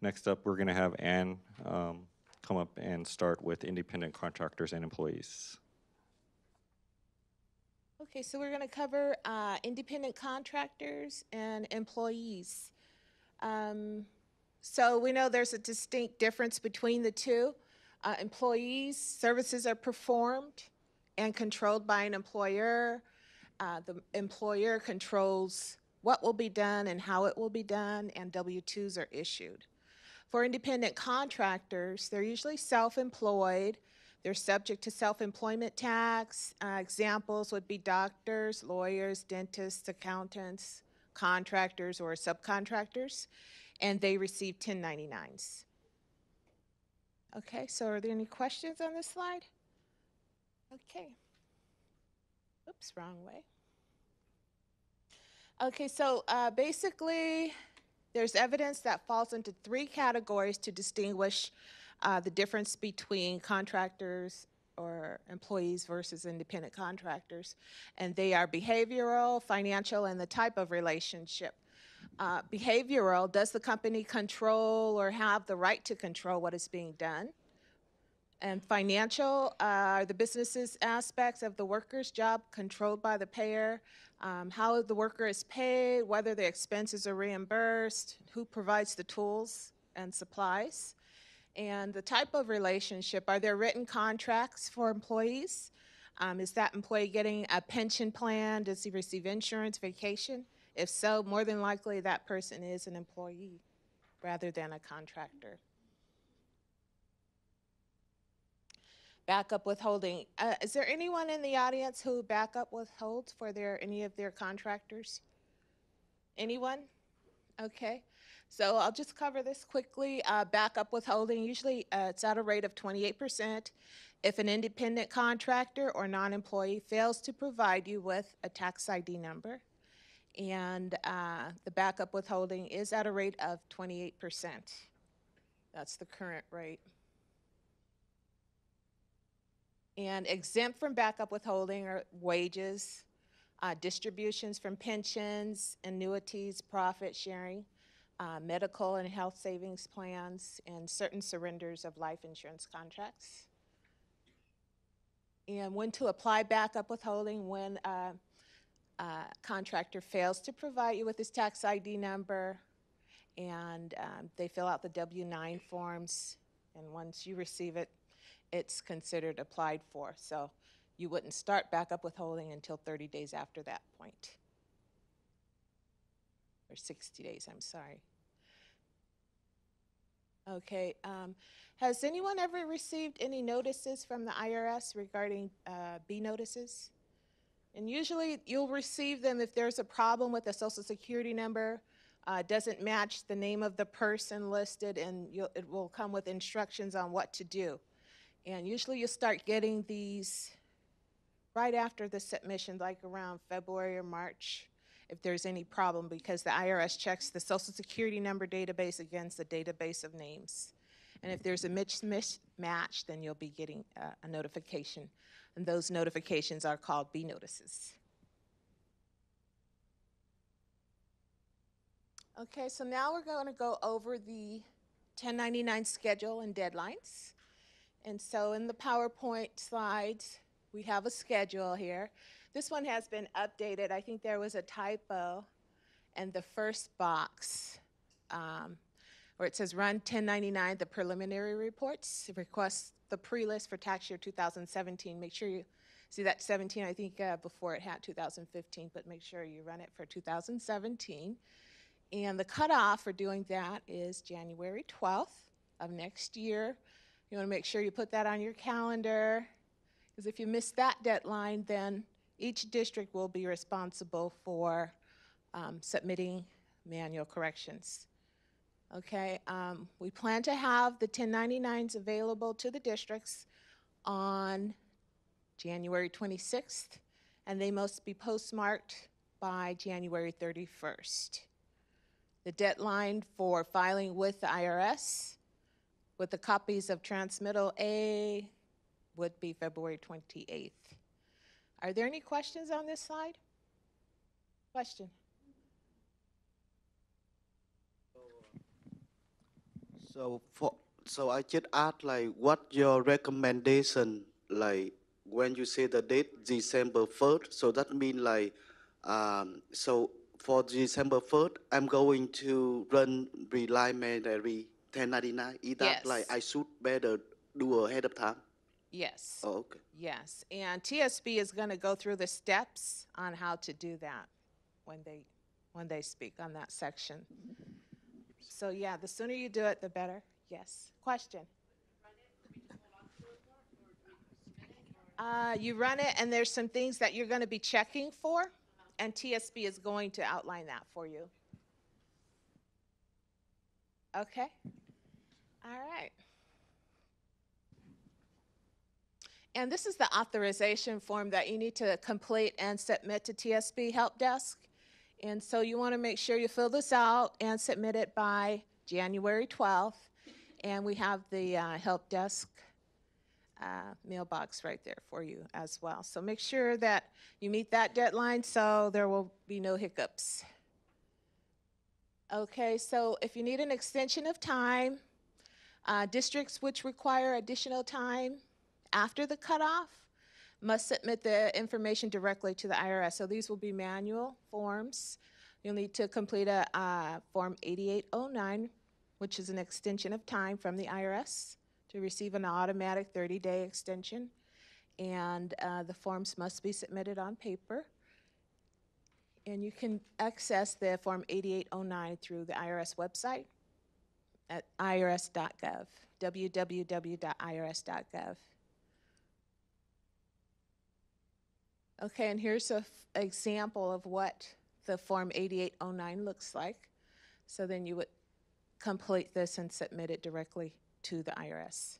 Next up, we're going to have Ann um, come up and start with independent contractors and employees. Okay, so we're going to cover uh, independent contractors and employees. Um, So we know there's a distinct difference between the two. Uh, Employees, services are performed and controlled by an employer. Uh, The employer controls what will be done and how it will be done, and W-2s are issued. For independent contractors, they're usually self-employed. They're subject to self-employment tax. Uh, Examples would be doctors, lawyers, dentists, accountants, contractors, or subcontractors, and they receive 1099s. Okay, so are there any questions on this slide? Okay. Oops, wrong way. Okay, so uh, basically, there's evidence that falls into three categories to distinguish uh, the difference between contractors or employees versus independent contractors. And they are behavioral, financial, and the type of relationship. Uh, behavioral, does the company control or have the right to control what is being done? And financial uh, are the business's aspects of the worker's job controlled by the payer, um, how the worker is paid, whether the expenses are reimbursed, who provides the tools and supplies. And the type of relationship, are there written contracts for employees? Um, is that employee getting a pension plan? Does he receive insurance, vacation? If so, more than likely that person is an employee rather than a contractor. Backup withholding. Uh, is there anyone in the audience who backup withholds for their any of their contractors? Anyone? Okay. So I'll just cover this quickly. Uh, backup withholding, usually uh, it's at a rate of 28%. If an independent contractor or non-employee fails to provide you with a tax ID number, and uh, the backup withholding is at a rate of 28%. That's the current rate. And exempt from backup withholding are wages, uh, distributions from pensions, annuities, profit sharing, uh, medical and health savings plans, and certain surrenders of life insurance contracts. And when to apply backup withholding when uh, uh, contractor fails to provide you with his tax ID number, and um, they fill out the W-9 forms, and once you receive it, it's considered applied for. So you wouldn't start backup withholding until 30 days after that point. Or 60 days, I'm sorry. Okay, um, has anyone ever received any notices from the IRS regarding uh, B notices? And usually you'll receive them if there's a problem with the social security number, uh, doesn't match the name of the person listed, and it will come with instructions on what to do. And usually you'll start getting these right after the submission, like around February or March, if there's any problem, because the IRS checks the social security number database against the database of names. And if there's a mismatch, then you'll be getting uh, a notification. And those notifications are called B notices. Okay, so now we're going to go over the 1099 schedule and deadlines. And so in the PowerPoint slides, we have a schedule here. This one has been updated. I think there was a typo and the first box um, where it says run 1099, the preliminary reports, request the pre-list for tax year 2017. Make sure you see that 17, I think uh, before it had 2015, but make sure you run it for 2017. And the cutoff for doing that is January 12th of next year. You want to make sure you put that on your calendar, because if you miss that deadline, then each district will be responsible for um, submitting manual corrections. Okay, um, we plan to have the 1099s available to the districts on January 26th, and they must be postmarked by January 31st. The deadline for filing with the IRS with the copies of Transmittal A would be February 28th. Are there any questions on this slide? Question? So for so I just ask like what your recommendation like when you say the date December first. So that means like um, so for December first I'm going to run preliminary 1099. Is that like I should better do ahead of time? Yes. Oh, okay. Yes, and TSB is going to go through the steps on how to do that when they, when they speak on that section. So yeah, the sooner you do it, the better. Yes. Question? Uh, you run it, and there's some things that you're going to be checking for, and TSB is going to outline that for you. Okay? All right. And this is the authorization form that you need to complete and submit to TSB Help Desk. And so you want to make sure you fill this out and submit it by January 12th. And we have the uh, Help Desk uh, mailbox right there for you as well. So make sure that you meet that deadline so there will be no hiccups. Okay, so if you need an extension of time, uh, districts which require additional time after the cutoff must submit the information directly to the IRS. So these will be manual forms. You'll need to complete a uh, Form 8809, which is an extension of time from the IRS to receive an automatic 30-day extension. And uh, the forms must be submitted on paper. And you can access the Form 8809 through the IRS website at irs.gov, www.irs.gov. Okay, and here's an example of what the Form 8809 looks like. So then you would complete this and submit it directly to the IRS.